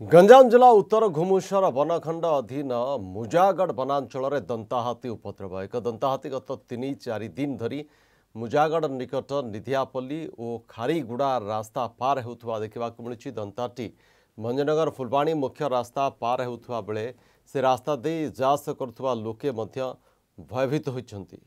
ଗଞ୍ଜାମ ଜିଲ୍ଲା ଉତ୍ତର ଘୁମୁସର ବନଖଣ୍ଡ ଅଧୀନ ମୁଜାଗଡ଼ ବନାଞ୍ଚଳରେ ଦନ୍ତାହାତୀ ଉପଦ୍ରବ। ଏକ ଦନ୍ତାହାତୀ ଗତ ତିନି ଚାରି ଦିନ ଧରି ମୁଜାଗଡ଼ ନିକଟ ନିଧିଆପଲ୍ଲୀ ଓ ଖାରିଗୁଡ଼ା ରାସ୍ତା ପାର ହେଉଥିବା ଦେଖିବାକୁ ମିଳିଛି। ଦନ୍ତାଟି ଭଞ୍ଜନଗର ଫୁଲବାଣୀ ମୁଖ୍ୟ ରାସ୍ତା ପାର ହେଉଥିବା ବେଳେ ସେ ରାସ୍ତା ଦେଇ ଯାଆସ କରୁଥିବା ଲୋକେ ମଧ୍ୟ ଭୟଭୀତ ହୋଇଛନ୍ତି।